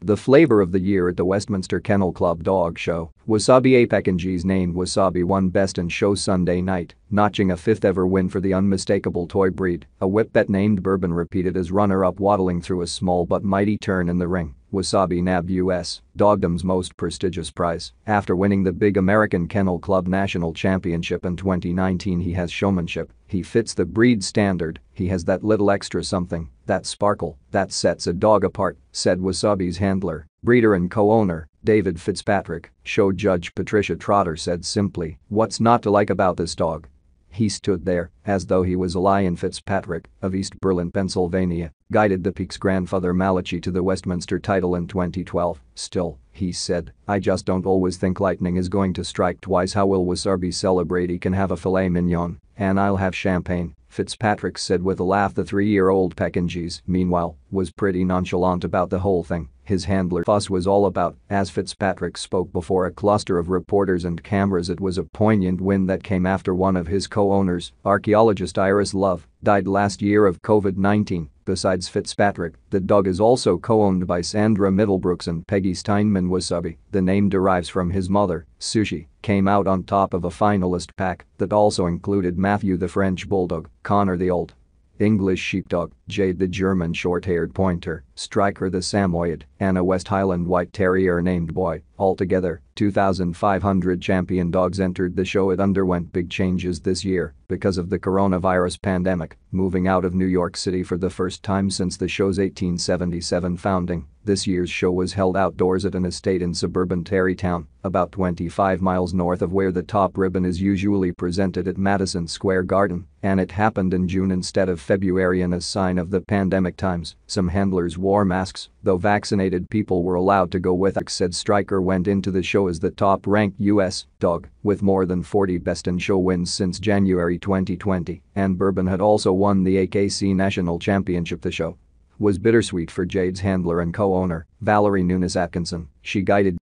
The flavor of the year at the Westminster Kennel Club Dog Show, Wasabi A. Pekingese named Wasabi won Best in Show Sunday night, notching a fifth ever win for the unmistakable toy breed. A whippet named Bourbon repeated as runner-up waddling through a small but mighty turn in the ring. Wasabi nabbed U.S. Dogdom's most prestigious prize. After winning the big American Kennel Club National Championship in 2019 he has showmanship, he fits the breed standard, he has that little extra something, that sparkle, that sets a dog apart, said Wasabi's handler, breeder and co-owner, David Fitzpatrick, show judge Patricia Trotter said simply, what's not to like about this dog? He stood there, as though he was a lion Fitzpatrick, of East Berlin, Pennsylvania, guided the Peke's grandfather Malachy to the Westminster title in 2012. Still, he said, I just don't always think lightning is going to strike twice. How will Wasabi celebrate? He can have a filet mignon, and I'll have champagne, Fitzpatrick said with a laugh. The three-year-old Pekingese, meanwhile, was pretty nonchalant about the whole thing. His handler fuss was all about, as Fitzpatrick spoke before a cluster of reporters and cameras. It was a poignant win that came after one of his co-owners, archaeologist Iris Love, died last year of COVID-19. Besides Fitzpatrick, the dog is also co-owned by Sandra Middlebrooks and Peggy Steinman Wasabi. The name derives from his mother, Sushi, came out on top of a finalist pack that also included Matthew the French Bulldog, Connor the Old English Sheepdog, Jade the German Short-Haired Pointer, Striker the Samoyed, and a West Highland White Terrier named Boy. Altogether, 2,500 champion dogs entered the show it underwent big changes this year because of the coronavirus pandemic, moving out of New York City for the first time since the show's 1877 founding. This year's show was held outdoors at an estate in suburban Tarrytown, about 25 miles north of where the top ribbon is usually presented at Madison Square Garden, and it happened in June instead of February in a sign of the pandemic times. Some handlers wore masks, though vaccinated people were allowed to go with it, said Striker went into the show as the top-ranked U.S. dog, with more than 40 best-in-show wins since January 2020, and Bourbon had also won the AKC National Championship the show was bittersweet for Jade's handler and co-owner, Valerie Nunes Atkinson. She guided